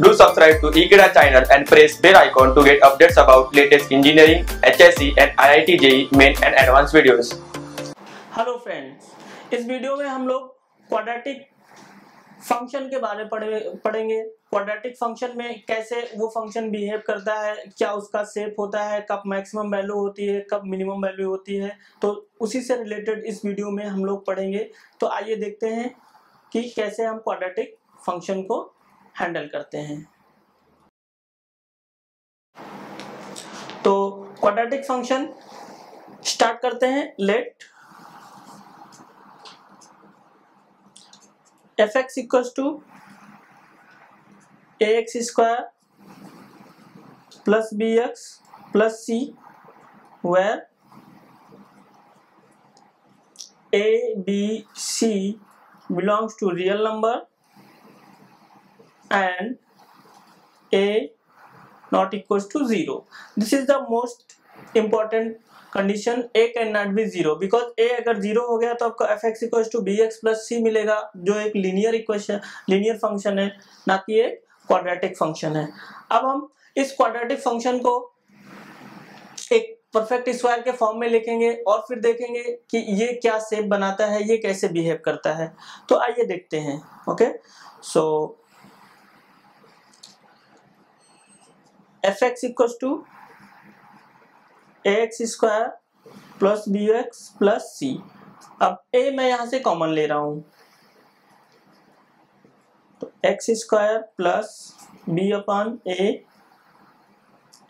Do subscribe to Ekeeda channel and press bell icon to get updates about latest engineering, HSC and IIT JEE main and advanced videos. Hello friends इस video में हम लोग quadratic function के बारे में पढ़े पढ़ेंगे। Quadratic function में कैसे वो फ़ंक्शन बिहेव करता है क्या उसका शेप होता है कब मैक्सिमम वैल्यू होती है कब मिनिमम वैल्यू होती है। तो उसी से रिलेटेड इस वीडियो में हम लोग पढ़ेंगे। तो आइए देखते हैं कि कैसे हम क्वाड्रेटिक फ़ंक्शन को हैंडल करते हैं। तो क्वाड्रेटिक फ़ंक्शन स्टार्ट करते हैं। Let f x equals to a x square plus b x plus c where a b c belongs to real number and a not equals to 0 this is the most important condition a can not be zero because a अगर ज़ीरो हो गया तो आपको f x equal to b x plus c मिलेगा, जो एक linear equation linear function है, ना कि एक क्वाड्रेटिक फ़ंक्शन है। अब हम इस क्वाड्रेटिक फ़ंक्शन को एक परफेक्ट स्क्वायर के फॉर्म में लिखेंगे और फिर देखेंगे कि ये क्या सेप बनाता है, ये कैसे बिहेव करता है। तो आइए देखते हैं okay so f x equal to a x square plus b x plus c अब ए मैं यहाँ से कॉमन ले रहा हूँ। तो x square plus b upon a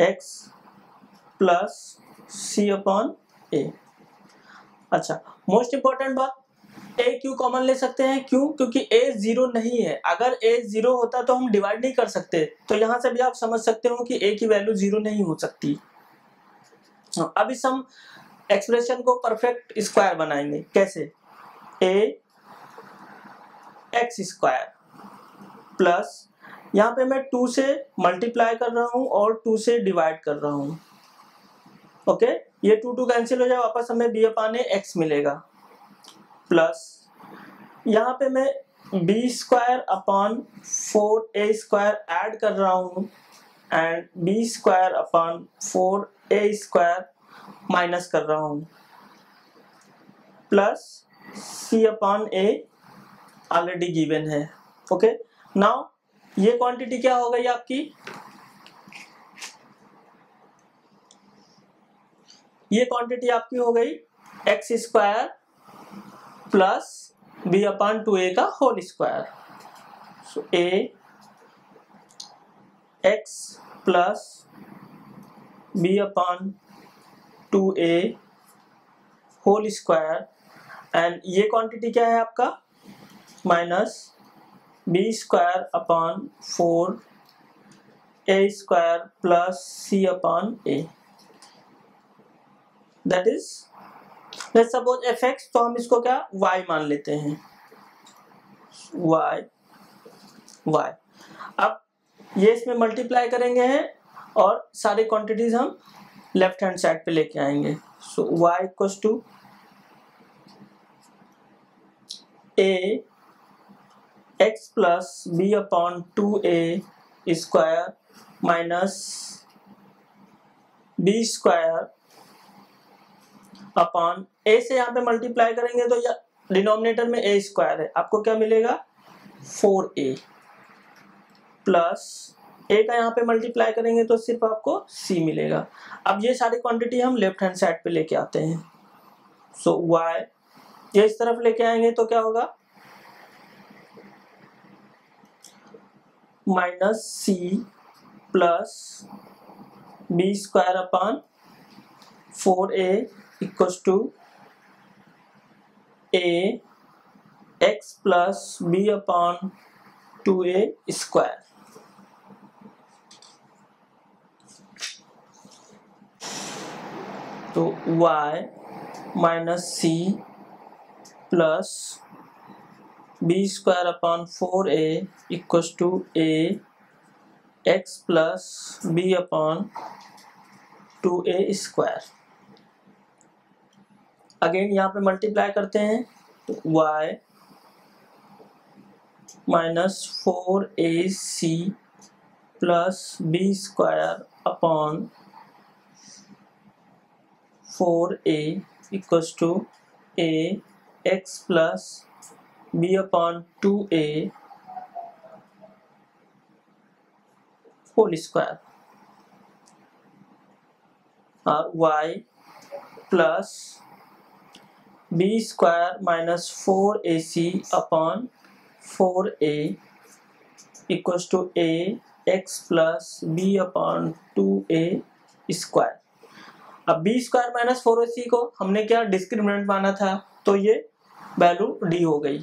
x plus c upon a अच्छा मोस्ट इंपॉर्टेंट बात ए क्यू कॉमन ले सकते हैं? क्यों? क्योंकि ए ज़ीरो नहीं है। अगर ए ज़ीरो होता तो हम डिवाइड नहीं कर सकते। तो यहाँ से भी आप समझ सकते हो कि ए की वैल्यू ज़ीरो नहीं हो सकती। अब इस हम एक्सप्रेशन को परफेक्ट स्क्वायर बनाएँगे। कैसे? ए एक्स स्क्वायर प्लस यहाँ पे मैं टू से मल्टीप्लाई कर रहा हूँ और टू से डिवाइड कर रहा हूँ। ओके ये टू टू कैंसिल हो जाए, वापस हमें बी अपान एक्स मिलेगा। प्लस यहाँ पे मैं b square upon four a square add कर रहा हूँ and b square upon four a square minus कर रहा हूँ। Plus c upon a already given है। ओके नाउ ये क्वांटिटी क्या हो गई आपकी? ये क्वांटिटी आपकी हो गई x square plus b upon two a का whole square. So a x plus b upon two a whole square. And ये क्वांटिटी क्या है आपका? Minus b square upon four a square plus c upon a that is let's suppose f x तो हम इसको क्या? Y मान लेते हैं। Y y अब ये इसमें मल्टीप्लाई करेंगे हैं और सारी क्वांटिटीज हम लेफ़्ट हैंड साइड पे लेके आएँगे। So y equals to a x plus b upon two a square minus b square upon a से यहाँ पे मल्टीप्लाई करेंगे तो या डिनोमिनेटर में ए स्क्वायर है। आपको क्या मिलेगा? फोर ए प्लस ए का यहाँ पे मल्टीप्लाई करेंगे तो सिर्फ़ आपको सी मिलेगा। अब ये सारी क्वांटिटी हम लेफ़्ट हैंड साइड पे लेके आते हैं। सो so, वाई ये इस तरफ़ लेके आएँगे तो क्या होगा? Minus c plus b square upon four a equals to a x plus b upon two a square तो y minus c plus b square upon four a equals to a x plus b upon two a square again यहाँ पे multiply करते हैं, y minus four a c plus b square upon four a equals to a x plus b upon two a whole square और y plus b square minus four a c upon four a equals to a x plus b upon two a square अब b square minus four a c को हमने क्या discriminant माना था? तो ये value D हो गई।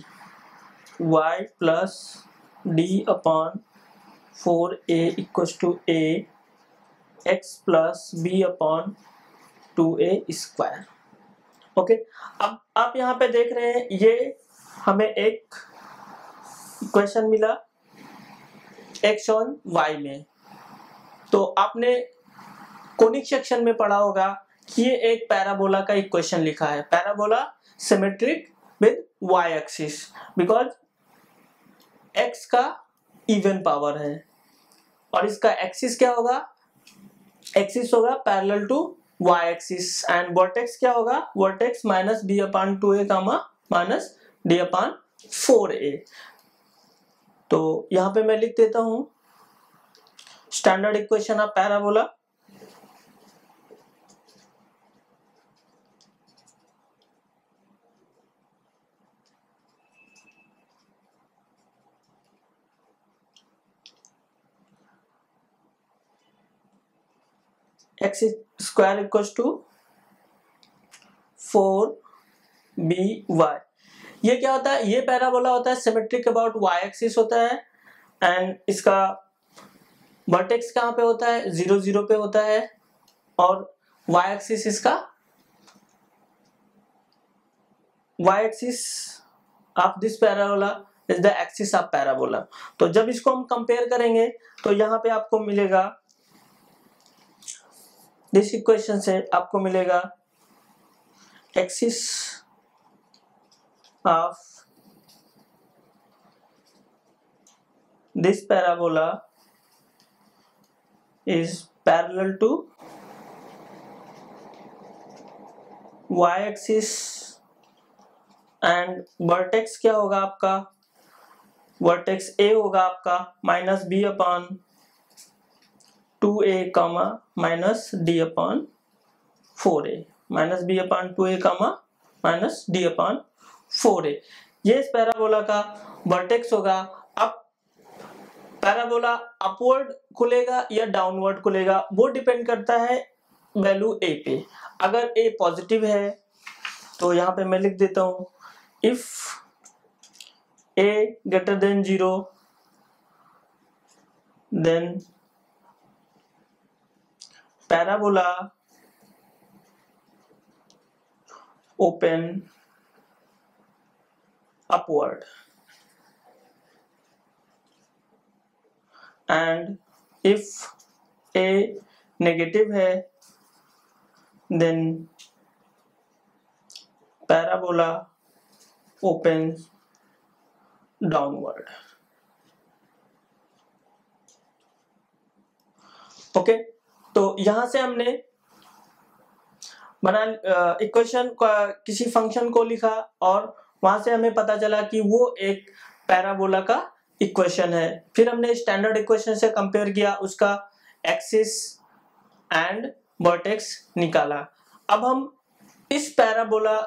Y plus d upon four a equals to a x plus b upon two a square okay? अब आप यहाँ पे देख रहे हैं, ये हमें एक क्वेश्चन मिला एक्स ऑन वाई में। तो आपने कोनिक सेक्शन में पढ़ा होगा कि ये एक पैराबोला का इक्वेशन लिखा है। Parabola symmetric with y axis because x का इवन पावर है। और इसका एक्सिस क्या होगा? एक्सिस होगा parallel to y axis and vertex क्या होगा? Vertex minus b upon two a comma minus d upon four a तो यहाँ पे मैं लिख देता हूँ। Standard equation of parabola x square equals to four b y. ये क्या होता है? ये पैराबोला होता है सिमेट्रिक अबाउट वाई एक्सिस होता है एंड इसका वर्टेक्स कहाँ पे होता है? ज़ीरो ज़ीरो पे होता है, और वाई एक्सिस इसका y axis of this parabola is the axis of parabola तो जब इसको हम कंपेयर करेंगे तो यहाँ पे आपको मिलेगा दिस इक्वेशन से आपको मिलेगा axis of this parabola is parallel to y axis and vertex क्या होगा आपका? वर्टेक्स ए होगा आपका minus b upon two a comma minus d upon four a. Minus b upon two a comma minus d upon four a. ये इस parabola का vertex होगा। अब पैराबोला अपवर्ड खुलेगा या डाउनवर्ड खुलेगा, वो डिपेंड करता है वैल्यू ए पे। अगर ए पॉजिटिव है तो यहाँ पे मैं लिख देता हूँ if a greater than zero then parabola open upward and if a negative है then parabola open downward okay okay. तो यहाँ से हमने बना इक्वेशन किसी फ़ंक्शन को लिखा और वहाँ से हमें पता चला कि वो एक पैराबोला का इक्वेशन है। फिर हमने स्टैंडर्ड इक्वेशन से कंपेयर किया, उसका एक्सिस एंड वर्टेक्स निकाला। अब हम इस पैराबोला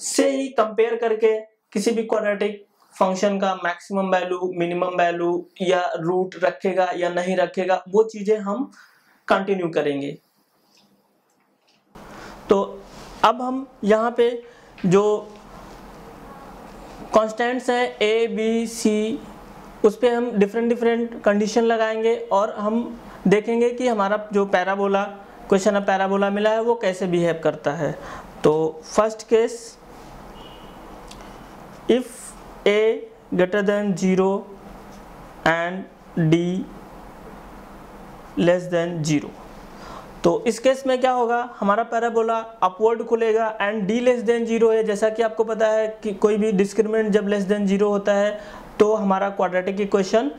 से ही कंपेयर करके किसी भी क्वाड्रेटिक फ़ंक्शन का मैक्सिमम वैल्यू मिनिमम वैल्यू या रूट रखेगा या नहीं रखेगा, वो चीज़ें हम कंटिन्यू करेंगे। तो अब हम यहाँ पे जो कॉन्स्टेंट्स हैं ए बी सी उस पर हम डिफरेंट डिफरेंट कंडीशन लगाएँगे और हम देखेंगे कि हमारा जो पैराबोला क्वेश्चन ऑफ़ पैराबोला मिला है, वो कैसे बिहेव करता है। तो first case if a greater than zero and d less than zero तो इस केस में क्या होगा? हमारा पैराबोला अपवर्ड खुलेगा and d less than zero है। जैसा कि आपको पता है कि कोई भी डिस्क्रिमिनेंट जब लेस देन ज़ीरो होता है तो हमारा क्वाड्रेटिक इक्वेशन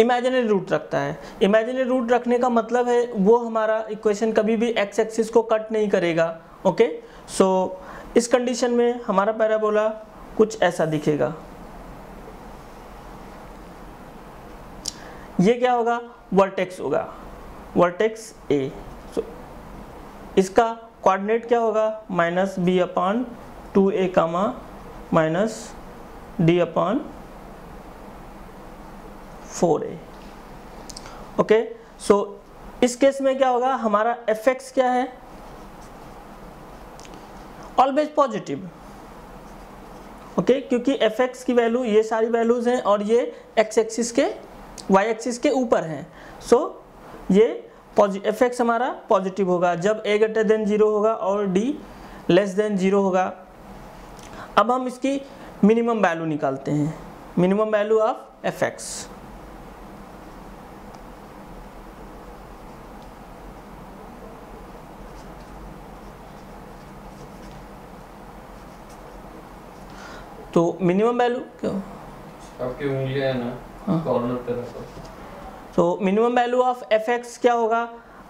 इमेजिनरी रूट रखता है। इमेजिनरी रूट रखने का मतलब है वो हमारा इक्वेशन कभी भी एक्स एक्सिस को कट नहीं करेगा। ओके सो so, इस कंडीशन में हमारा पैराबोला कुछ ऐसा दिखेगा। ये क्या होगा? वर्टेक्स होगा। वर्टेक्स ए सो इसका कोऑर्डिनेट क्या होगा? Minus b upon two a comma minus d upon four a okay so इस केस में क्या होगा? हमारा एफ़ एक्स क्या है? ऑलवेज पॉजिटिव ओके क्योंकि एफ़ एक्स की वैल्यू ये सारी वैल्यूज़ हैं और ये एक्स एक्सिस के वाई एक्सिस के ऊपर हैं। सो so, ये एफ़ एक्स हमारा पॉजिटिव होगा। जब ए ग्रेटर देन ज़ीरो होगा और डी लेस देन ज़ीरो होगा। अब हम इसकी मिनिमम वैल्यू निकालते हैं। Minimum value of f x तो मिनिमम वैल्यू क्यों? आपकी उंगलियाँ है ना। कॉर्नर पे तो minimum value of f x क्या होगा?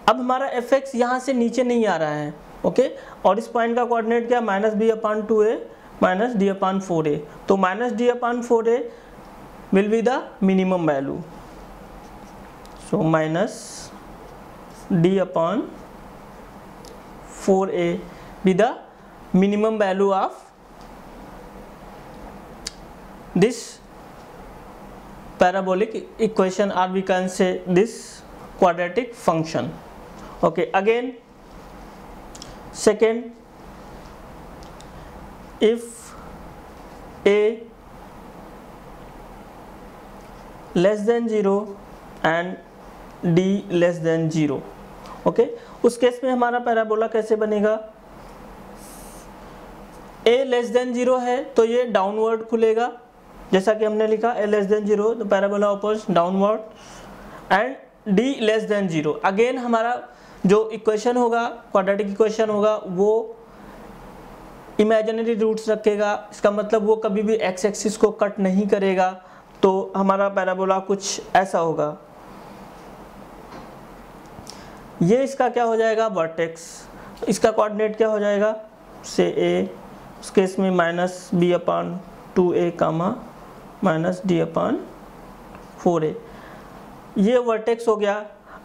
अब हमारा एफ़ एक्स यहाँ से नीचे नहीं आ रहा है ओके और इस पॉइंट का कोऑर्डिनेट क्या? Minus b upon two a minus d upon four a तो minus d upon four a will be the minimum value so minus d upon four a be the minimum value of this parabolic equation or we can say this quadratic function okay again second if a less than 0 and d less than 0 okay okay? उस case में हमारा parabola कैसे बनेगा a less than zero है तो ये downward खुलेगा जैसा कि हमने लिखा a लेस देन ज़ीरो तो parabola opens downward and D less than zero again हमारा जो इक्वेशन होगा क्वाड्रेटिक इक्वेशन होगा, वो इमेजिनरी रूट्स रखेगा। इसका मतलब वो कभी भी एक्स एक्सिस को कट नहीं करेगा तो हमारा पैराबोला कुछ ऐसा होगा। ये इसका क्या हो जाएगा? वर्टेक्स इसका कोऑर्डिनेट क्या हो जाएगा? से ए उस केस में minus B upon two A comma minus D upon four A. ये वर्टेक्स हो गया।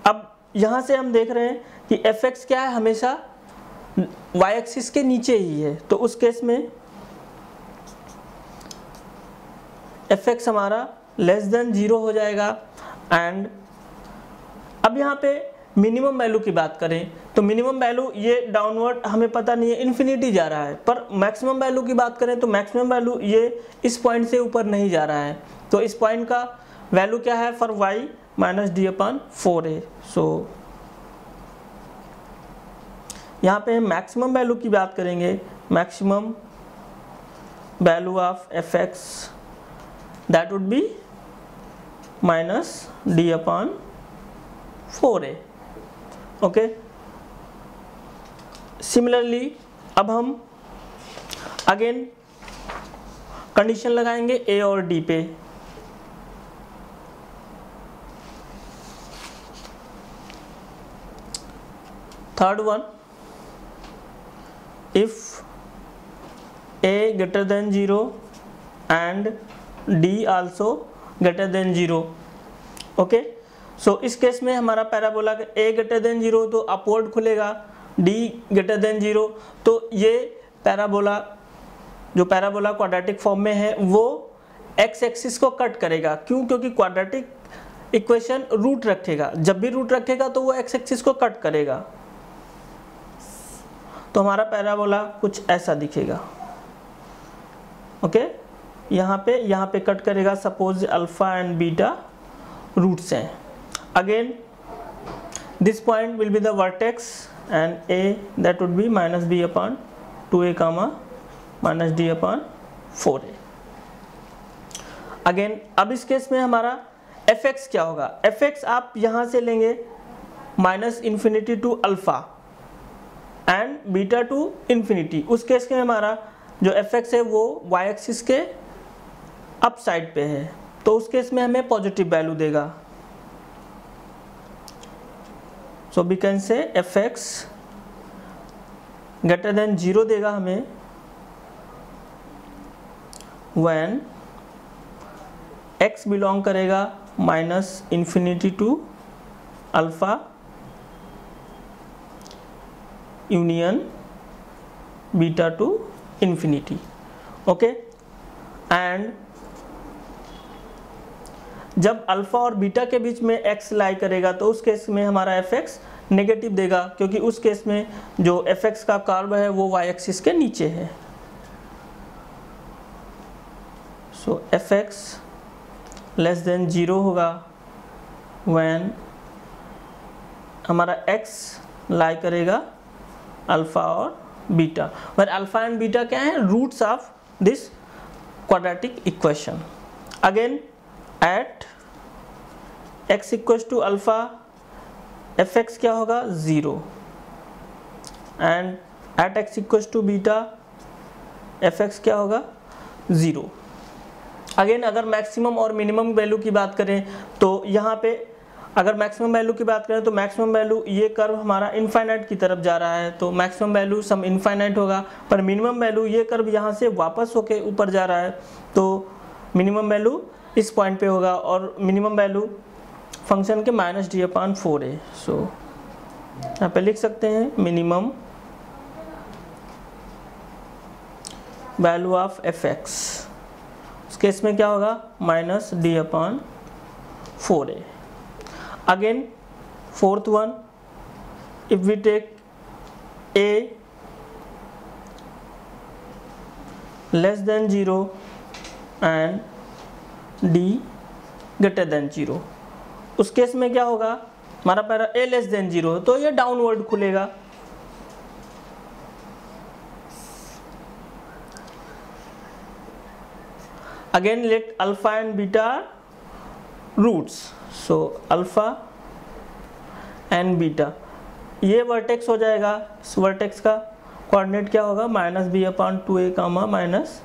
अब यहाँ से हम देख रहे हैं कि एफ़ एक्स क्या है, हमेशा वाई एक्सिस के नीचे ही है। तो उस केस में एफ़ एक्स हमारा लेस देन ज़ीरो हो जाएगा। एंड अब यहाँ पे मिनिमम वैल्यू की बात करें तो मिनिमम वैल्यू ये डाउनवर्ड, हमें पता नहीं है इन्फिनिटी जा रहा है। पर मैक्सिमम वैल्यू की बात करें तो मैक्सिमम वैल्यू ये इस पॉइंट से ऊपर नहीं जा रहा है। तो इस पॉइंट का वैल्यू क्या है? For Y minus D upon four A so यहाँ पे मैक्सिमम वैल्यू की बात करेंगे। Maximum value of F X that would be minus D upon A okay similarly अब हम अगेन कंडीशन लगाएँगे ए और डी पे। Third one if a greater than 0 and d also greater than 0 okay so इस case में हमारा parabola A greater than zero तो upward खुलेगा डी ग्रेटर देन ज़ीरो तो ये पैराबोला जो पैराबोला क्वाड्रेटिक फॉर्म में है, वो एक्स एक्सिस को कट करेगा। क्यों? क्योंकि क्वाड्रेटिक इक्वेशन रूट रखेगा। जब भी रूट रखेगा तो वो एक्स एक्सिस को कट करेगा। तो हमारा पैराबोला कुछ ऐसा दिखेगा। ओके यहाँ पे यहाँ पे कट करेगा। Suppose alpha and beta roots हैं। Point will be the vertex and A that would be minus B upon two A comma minus D upon four A again अब इस केस में हमारा एफ़ एक्स क्या होगा? F x आप यहाँ से लेंगे minus infinity to alpha and beta to infinity उस केस में हमारा जो एफ़ एक्स है वो वाई एक्सिस के अप साइड पे है। तो उस केस में हमें पॉजिटिव वैल्यू देगा। So we can say F X greater than zero देगा हमें वैन एक्स बिलोंग करेगा minus infinity to alpha union beta to infinity okay and जब अल्फ़ा और बीटा के बीच में एक्स लाई करेगा तो उस केस में हमारा एफ़ एक्स नेगेटिव देगा, क्योंकि उस केस में जो एफ़ एक्स का कार्ब है, वो वाई एक्सिस के नीचे है। So F X less than zero होगा वैन हमारा एक्स लाई करेगा अल्फ़ा और बीटा। पर अल्फ़ा एंड बीटा क्या है? Roots of this quadratic equation again at X equals to alpha F X क्या होगा? Zero and at X equals to beta F X क्या होगा? ज़ीरो अगेन अगर मैक्सिमम और मिनिमम वैल्यू की बात करें तो यहाँ पे अगर मैक्सिमम वैल्यू की बात करें तो मैक्सिमम वैल्यू ये कर्व हमारा इनफाइनाइट की तरफ़ जा रहा है। तो मैक्सिमम वैल्यू सम इनफाइनाइट होगा, पर मिनिमम वैल्यू ये कर्व यहाँ से वापस होके ऊपर जा रहा है। तो मिनिमम वैल्यू इस पॉइंट पे होगा और मिनिमम वैल्यू फ़ंक्शन के minus D upon four A so यहाँ पे लिख सकते हैं minimum value of F X उस केस में क्या होगा? Minus D upon four A again fourth one if we take A less than zero and D greater than zero उस केस में क्या होगा? हमारा para A less than zero तो ये डाउनवर्ड खुलेगा। Again, let alpha and beta roots. So, alpha and beta. ये vertex हो जाएगा। इस वर्टेक्स का कोऑर्डिनेट क्या होगा? Minus B upon two A comma minus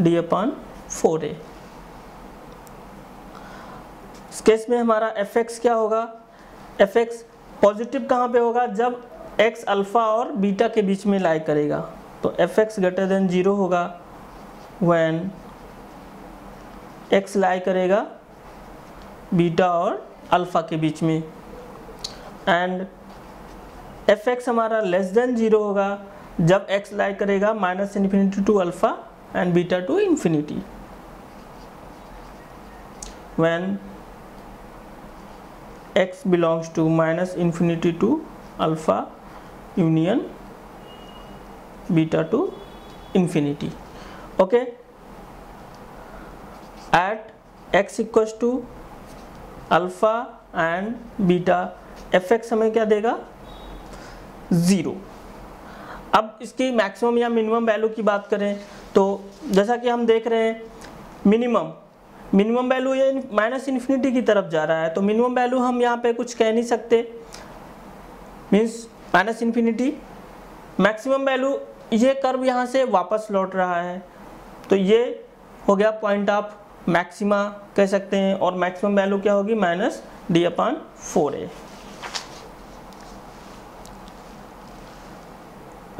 D upon four A इस केस में हमारा एफ़ एक्स क्या होगा? एफ़ एक्स पॉजिटिव कहाँ पे होगा? जब एक्स अल्फ़ा और बीटा के बीच में लाई करेगा। तो F X greater than zero होगा। वैन एक्स लाई करेगा बीटा और अल्फ़ा के बीच में। एंड एफ़ एक्स हमारा लेस देन ज़ीरो होगा। जब एक्स लाई करेगा minus infinity to alpha and beta to infinity when x belongs to minus infinity to alpha union beta to infinity. Okay? At x equals to alpha and beta F X हमें क्या देगा? Zero अब इसकी maximum या minimum value की बात करें तो जैसा कि हम देख रहे हैं मिनिमम मिनिमम वैल्यू ये माइनस इन्फिनिटी की तरफ़ जा रहा है तो मिनिमम वैल्यू हम यहाँ पे कुछ कह नहीं सकते। Means minus infinity, maximum value, ये कर्व यहाँ से वापस लौट रहा है। तो ये हो गया पॉइंट ऑफ़ मैक्सिमा कह सकते हैं, और मैक्सिमम वैल्यू क्या होगी? Minus D upon four A.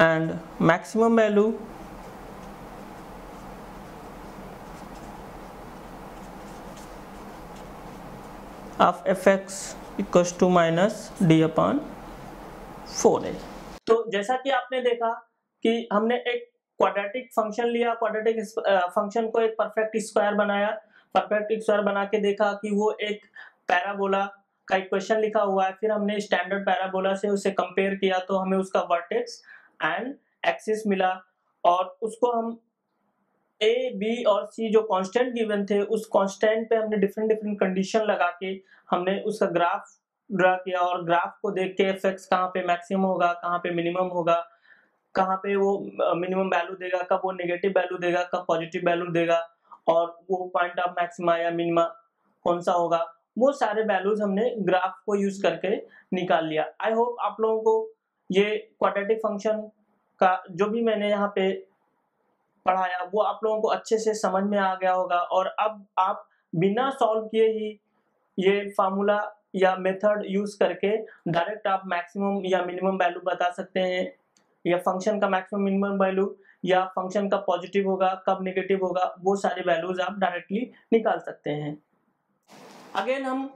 And maximum value of F X equals to minus D upon four A तो जैसा कि आपने देखा कि हमने एक क्वाड्रेटिक फ़ंक्शन लिया क्वाड्रेटिक फ़ंक्शन को एक परफेक्ट स्क्वायर बनाया। परफेक्ट स्क्वायर बना के देखा कि वो एक पैराबोला का इक्वेशन लिखा हुआ है। फिर हमने स्टैंडर्ड पैराबोला से उसे कंपेयर किया तो हमें उसका वर्टेक्स एंड एक्सिस मिला और उसको हम ए बी और सी जो कांस्टेंट गिवन थे, उस कांस्टेंट पे हमने डिफरेंट डिफरेंट कंडीशन लगा के हमने उसका ग्राफ ड्रा किया और ग्राफ को देख के एफ़ एक्स कहाँ पे मैक्सिमम होगा, कहाँ पे मिनिमम होगा, कहाँ पे वो मिनिमम वैल्यू देगा, कब वो नेगेटिव वैल्यू देगा, कब पॉजिटिव वैल्यू देगा और वो पॉइंट ऑफ़ मैक्सिमा या मिनिमा कौन सा होगा, वो सारे वैल्यूज़ हमने ग्राफ को यूज़ करके निकाल लिया। आई होप आप लोगों को ये क्वाड्रेटिक फ़ंक्शन का जो भी मैंने यहाँ पे पढ़ाया, वो आप लोगों को अच्छे से समझ में आ गया होगा। और अब आप बिना सॉल्व किए ही ये फार्मूला या मेथड यूज़ करके डायरेक्ट आप मैक्सिमम या मिनिमम वैल्यू बता सकते हैं। या फ़ंक्शन का मैक्सिमम मिनिमम वैल्यू या फ़ंक्शन का पॉजिटिव होगा, कब नेगेटिव होगा, वो सारे वैल्यूज़ आप डायरेक्टली निकाल सकते हैं। अगेन हम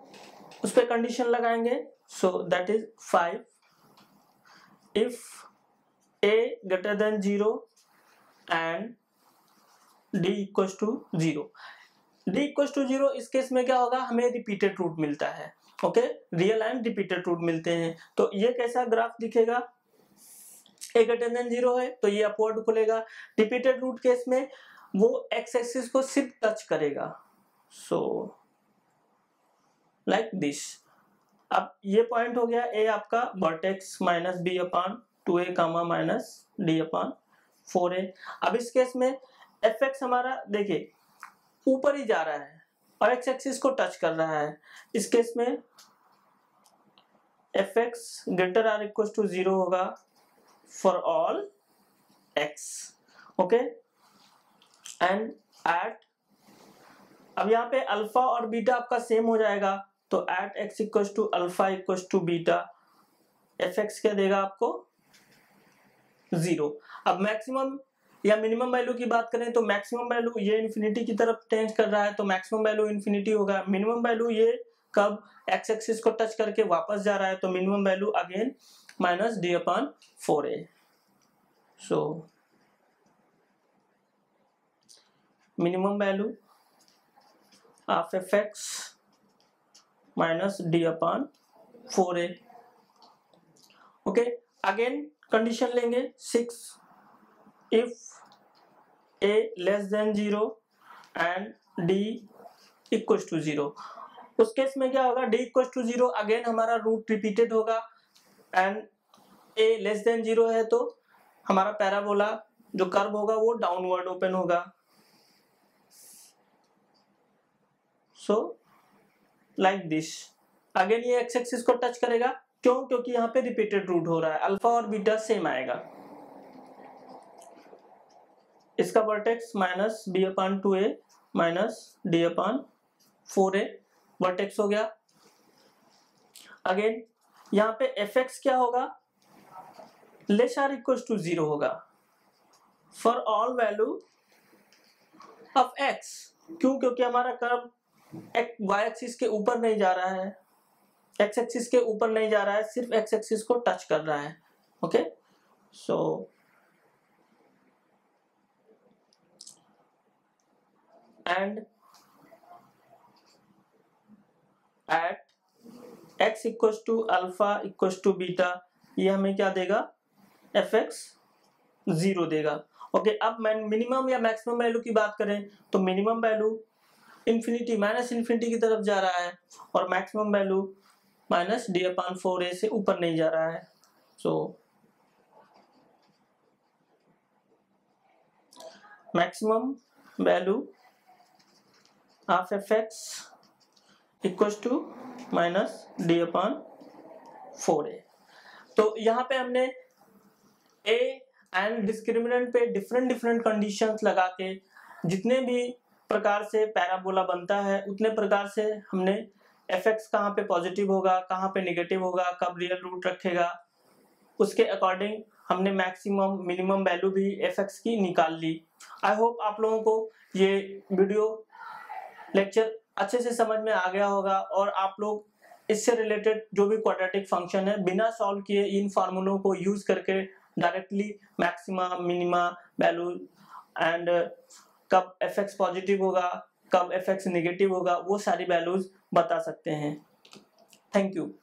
उस पर कंडीशन लगाएँगे। So that is five if A greater than zero and D equal to zero D equal to zero इस केस में क्या होगा? हमें रिपीटेड रूट मिलता है। Okay real and repeated root मिलते हैं। तो ये कैसा ग्राफ दिखेगा? ए ग्रेटर देन ज़ीरो है तो ये अपवर्ड खुलेगा। रिपीटेड रूट केस में वो एक्स एक्सिस को सिर्फ़ टच करेगा। सो लाइक दिस अब ये पॉइंट हो गया ए आपका vertex minus B upon two A comma minus D upon four A अब इस केस में एफ़ एक्स हमारा, देखिए, ऊपर ही जा रहा है और एक्स एक्सिस को टच कर रहा है। इस केस में F X greater or equal to zero होगा for all x okay and at अब यहाँ पे अल्फ़ा और बीटा आपका सेम हो जाएगा। तो at X equal to alpha equal to beta F X क्या देगा आपको? ज़ीरो अब मैक्सिमम या मिनिमम वैल्यू की बात करें तो मैक्सिमम वैल्यू ये इन्फिनिटी की तरफ़ टेंज कर रहा है तो मैक्सिमम वैल्यू इन्फिनिटी होगा मिनिमम वैल्यू ये कब एक्स एक्सिस को टच करके वापस जा रहा है तो minimum value again minus d upon 4a. So minimum value of fx minus d upon 4a. Okay, again condition लेंगे 6 if a less than 0 and d equal to zero उस case में क्या होगा? D equal to zero again हमारा root repeated होगा and A less than zero है तो हमारा पैराबोला जो कर्व होगा वो डाउनवर्ड ओपन होगा। सो लाइक दिस अगेन ये एक्स एक्सिस को टच करेगा। क्यों? क्योंकि यहाँ पे रिपीटेड रूट हो रहा है। अल्फ़ा और बीटा सेम आएगा। इसका vertex minus B upon two A minus D upon four A vertex हो गया। अगेन यहाँ पे एफ़ एक्स क्या होगा? Less or equal to zero होगा। For all value of X क्यों? क्योंकि हमारा कर्व वाई एक्सिस के ऊपर नहीं जा रहा है। एक्स एक्सिस के ऊपर नहीं जा रहा है सिर्फ़ एक्स एक्सिस को टच कर रहा है okay so and at X equal to alpha equal to beta ये हमें क्या देगा? एफ़ एक्स ज़ीरो देगा। ओके okay, अब मैं मिनिमम या मैक्सिमम वैल्यू की बात करें तो minimum value infinity minus infinity की तरफ़ जा रहा है और maximum value minus D upon four A से ऊपर नहीं जा रहा है। So maximum value of F X equal to minus D upon four A तो यहाँ पे हमने ए एंड डिस्क्रिमिनेंट पे डिफरेंट डिफरेंट कंडीशंस लगा के जितने भी प्रकार से पैराबोला बनता है, उतने प्रकार से हमने एफ़ एक्स कहाँ पे पॉजिटिव होगा, कहाँ पे नेगेटिव होगा, कब रियल रूट रखेगा, उसके अकॉर्डिंग हमने मैक्सिमम मिनिमम वैल्यू भी एफ़ एक्स की निकाल ली। आई होप आप लोगों को ये वीडियो लेक्चर अच्छे से समझ में आ गया होगा और आप लोग इससे रिलेटेड जो भी क्वाड्रेटिक फ़ंक्शन है, बिना सॉल्व किए इन फार्मूलों को यूज़ करके directly maxima minima value and कब एफ़ एक्स पॉजिटिव होगा कब एफ़ एक्स निगेटिव होगा वो सारी वैल्यूज़ बता सकते हैं। Thank you